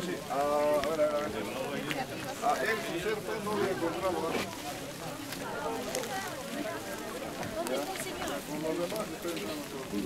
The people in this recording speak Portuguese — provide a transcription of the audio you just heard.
sí. A ver, a ver, a ver. A él, su ser, fue novio encontrado. ¿no? Ya. Con los demás, después estamos todos.